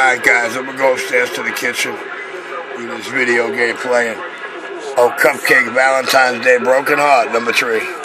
Alright guys, I'm gonna go upstairs to the kitchen. Do this video game playing. Oh, Cupcake Valentine's Day Broken Heart, number three.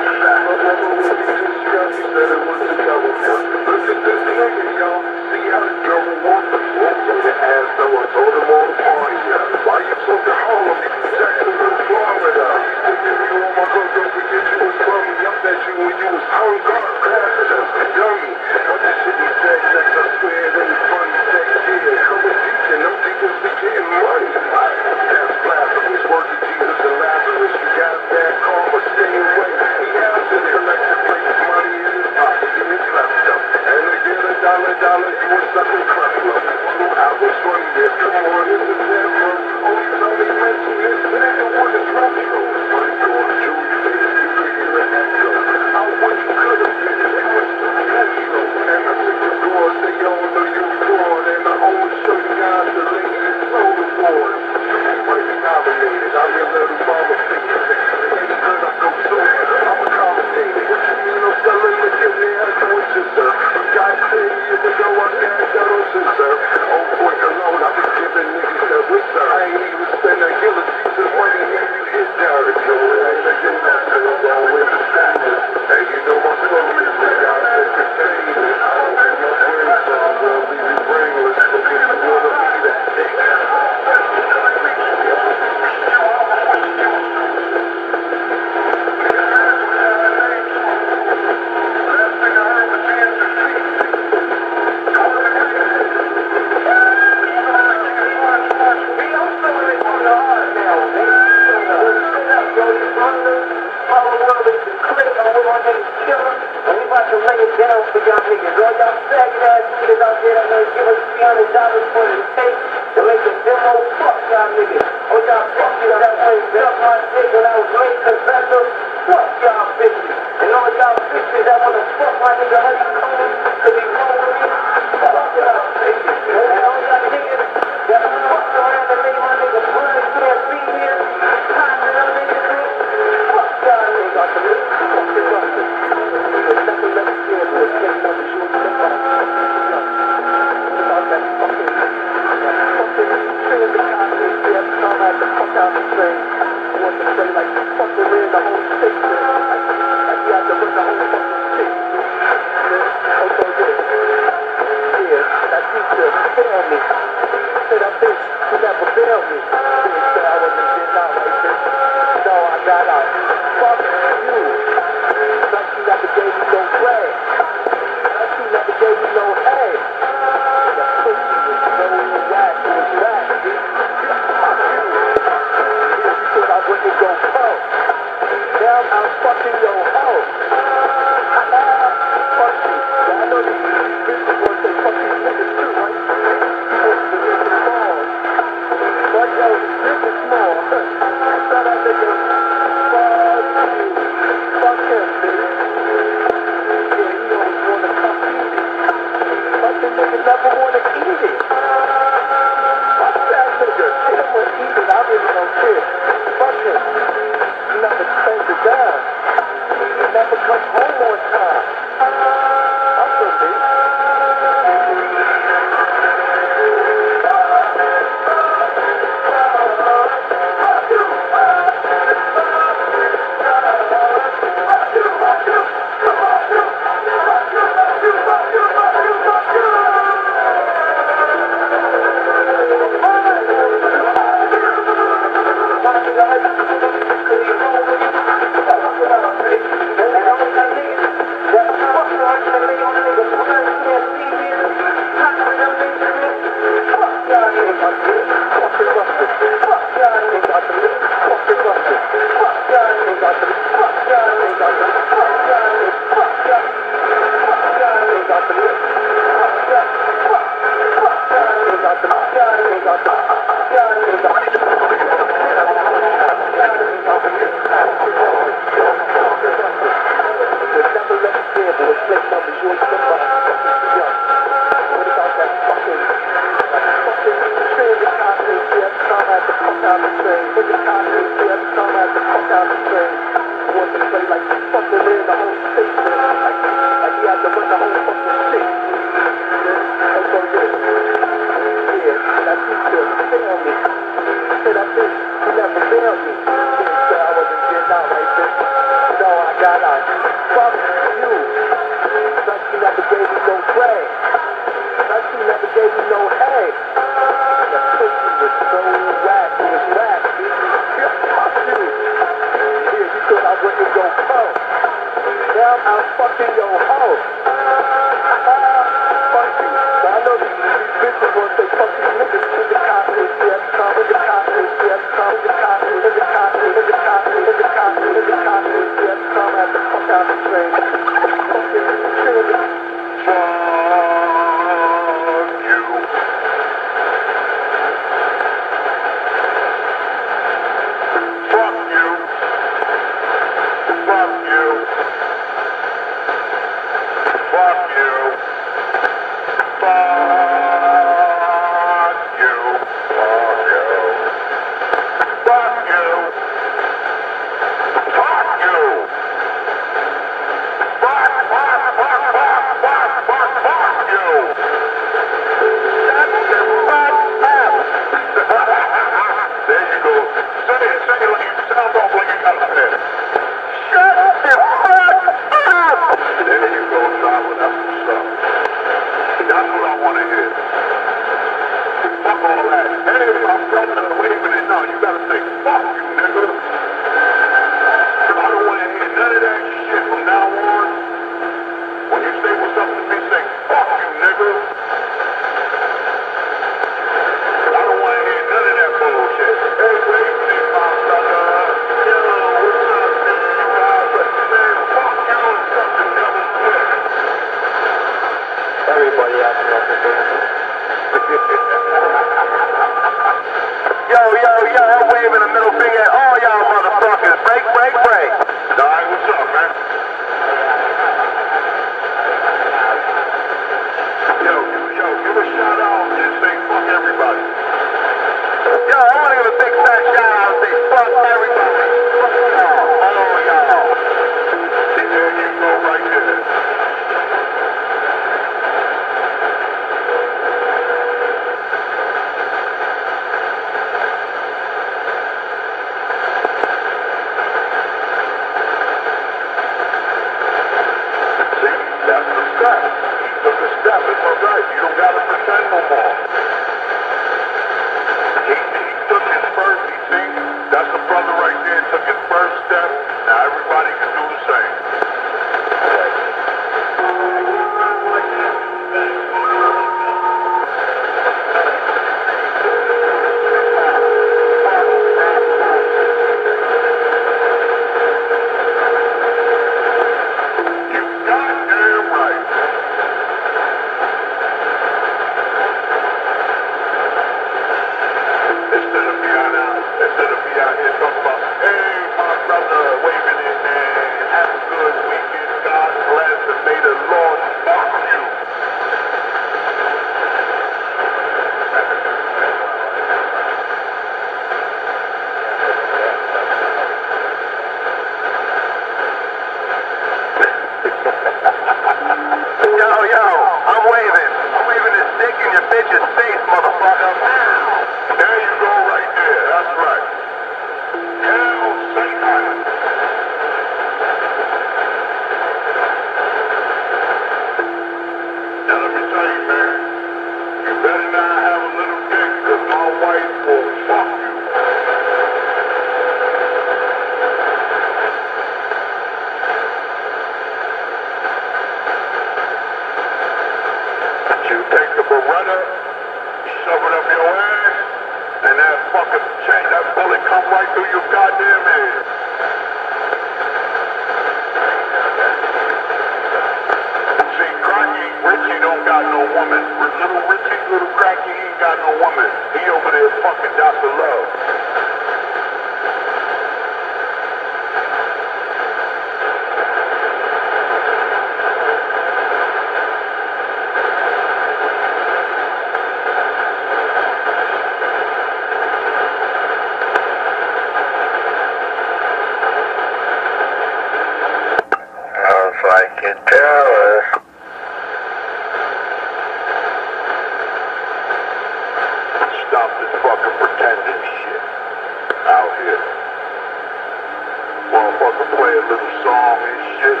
play a little song and shit,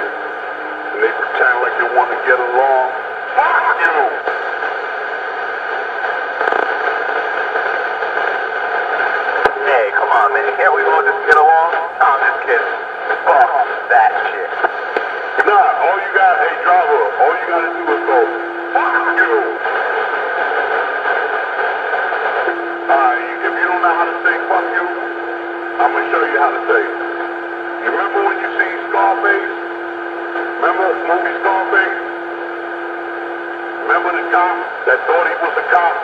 and they pretend like they want to get along. that thought he was a cop.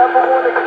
the nigga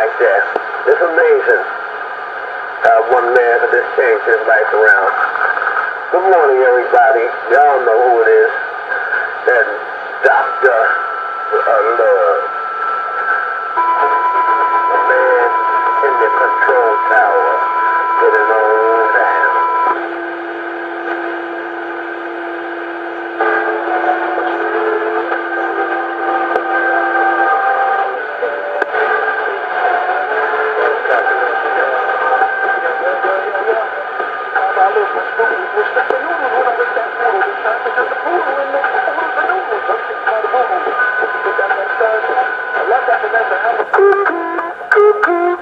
like that. It's amazing how one man could just change his life around. Good morning, everybody. Y'all know who it is. That Dr. Uh, Love. A man in the control tower getting on Coucou, coucou.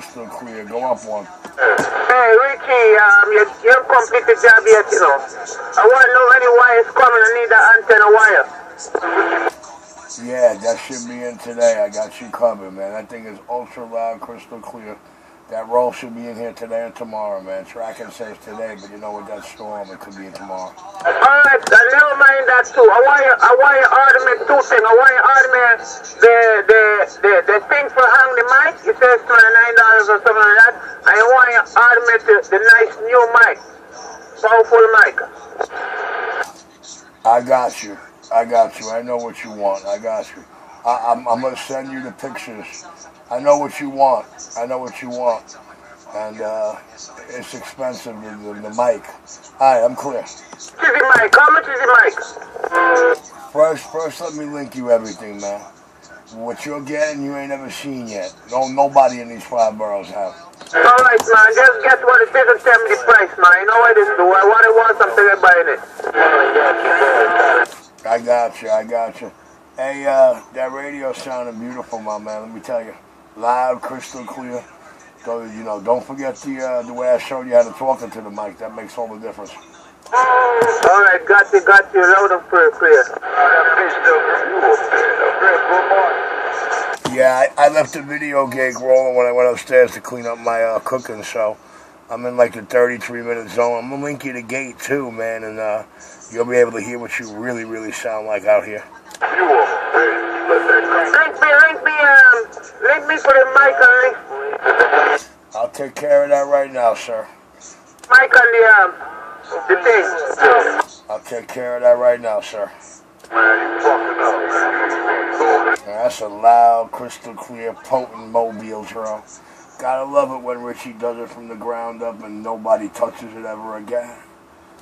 Crystal clear. Go up one. Hey, Richie, um, you, you complete the job yet, you know. I want to know any wires coming. I need that antenna wire. Yeah, that should be in today. I got you covered, man. That thing is ultra loud, crystal clear. That roll should be in here today and tomorrow, man. Tracking says today, but you know with that storm, it could be in tomorrow. Alright, uh, never mind that too. I want you, I want you to order me two things. I want you to order me the, the, the, the thing for hang the mic. It says $29 or something like that. I want you to order me the, the nice new mic. Powerful mic. I got you. I got you. I know what you want. I got you. I, I'm, I'm gonna send you the pictures. I know what you want. I know what you want. And uh, it's expensive, the, the, the mic. All right, I'm clear. Is the mic? How much is the mic? First, first, let me link you everything, man. What you're getting, you ain't ever seen yet. No, nobody in these five boroughs have. Alright, man. Just get what it is and tell me the price, man. You know what it is, do. I want to want something and buying it. I got you. I got you. Hey, uh, that radio sounded beautiful, my man. Let me tell you, loud, crystal clear. So you know, don't forget the uh, the way I showed you how to talk into the mic. That makes all the difference. Alright, got you, got you. Loud and clear, clear. Yeah, I, I left the video gig rolling when I went upstairs to clean up my uh, cooking, so I'm in like the 33 minute zone. I'm gonna link you the gate too, man, and uh, you'll be able to hear what you really, really sound like out here. You are paid. Let Link me, link me, um, link me for the mic and I'll take care of that right now, sir. mic on the, um, the thing. I'll take care of that right now, sir. man, you fucking up, man. That's a loud, crystal clear, potent mobile drum. Gotta love it when Richie does it from the ground up and nobody touches it ever again.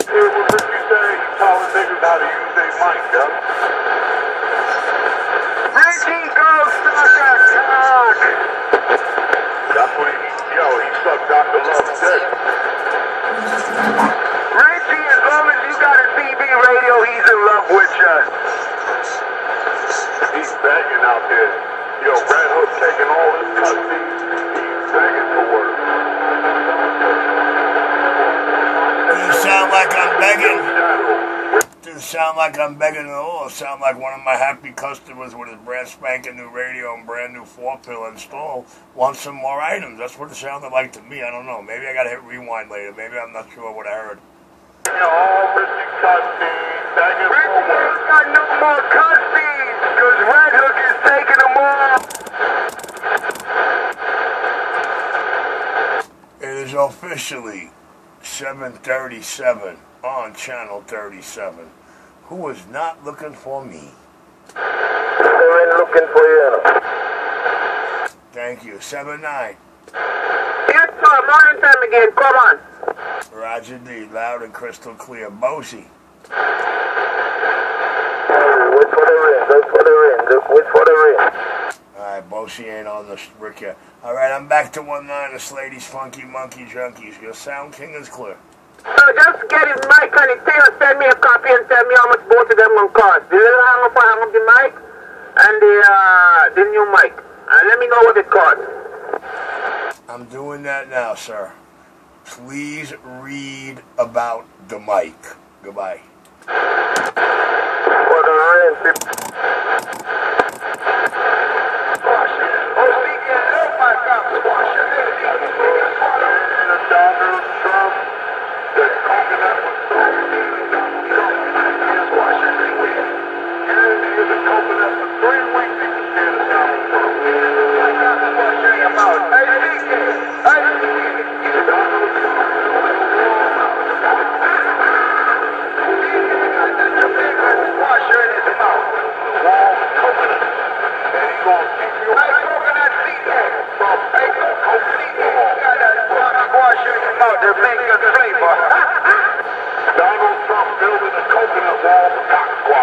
Hey, what Ricky say? He telling niggas how to use their mic, huh? Ricky goes to the cock. That's what he, yo, he sucked Dr. Love's dick. Richie, as long as you got a CB radio, he's in love with you. He's begging out there. Yo, Red Hook taking all his custody. He's begging for work. Doesn't sound like I'm begging. Shadow. Doesn't sound like I'm begging at all. It sound like one of my happy customers with his brand spanking new radio and brand new four pill installed wants some more items. That's what it sounded like to me. I don't know. Maybe I gotta hit rewind later. Maybe I'm not sure what I heard. All Richie custody. Begging Richie for work. got no more custodies, because Red Hook is taking them all. It is officially 737 on channel 37. Who is not looking for me? Ain't looking for you. Thank you. 79. Yes, sir. Morning time again. Come on. Roger D. Loud and crystal clear. Bosie. Wait for the ring. Wait for the ring. Wait for the ring. Alright, Bosie ain't on the brick yet. Alright, I'm back to 1 9 This lady's Funky Monkey Junkies. Your sound king is clear. So just get his mic on his tail, send me a copy and tell me how much both of them will cost. The little hang up hang up the mic and the uh, the new mic. And let me know what it costs. I'm doing that now, sir. Please read about the mic. Goodbye. Donald Trump building a coconut wall. for cock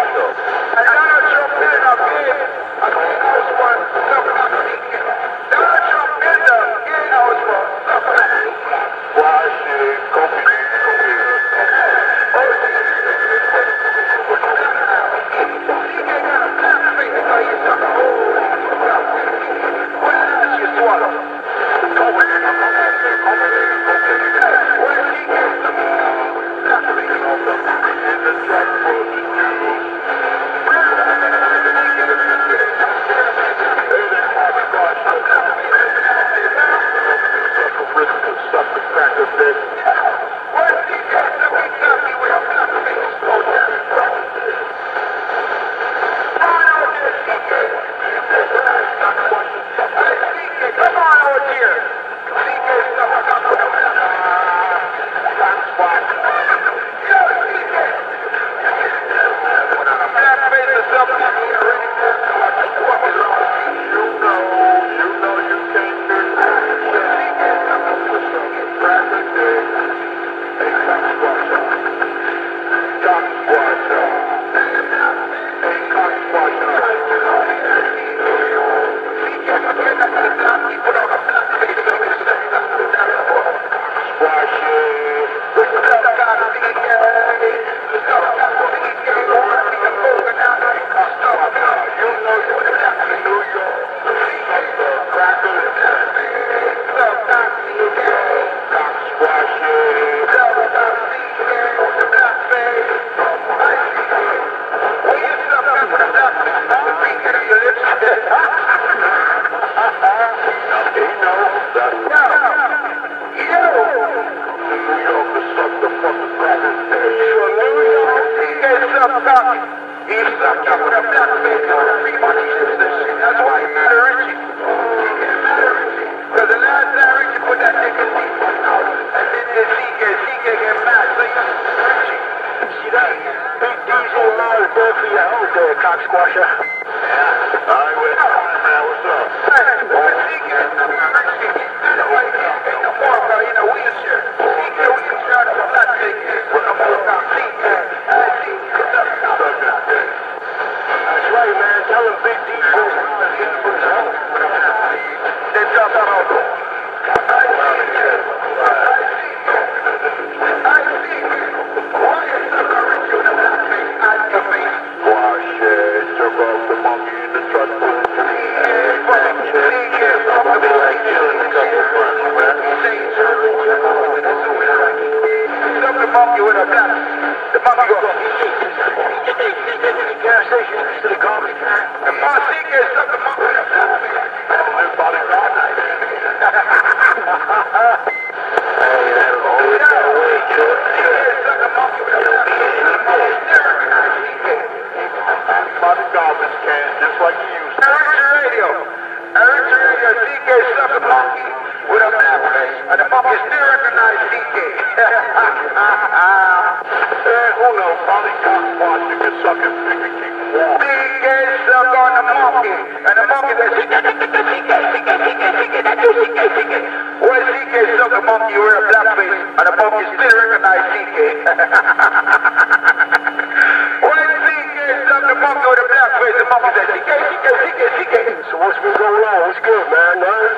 on? What's good, man? Right?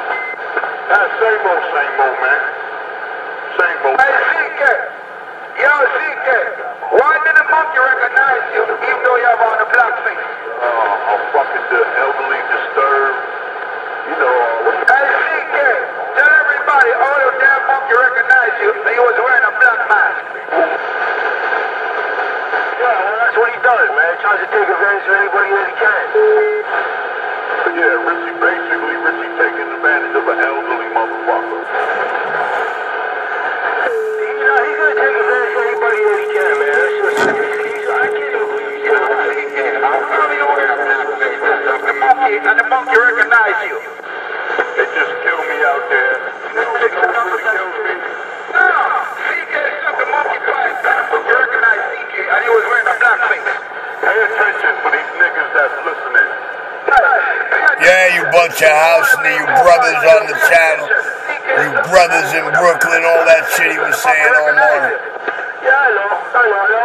That's same old, same old, man. your house and to you brothers on the channel, you brothers in Brooklyn, all that shit he was saying all morning. Yeah, I know, I know, I know,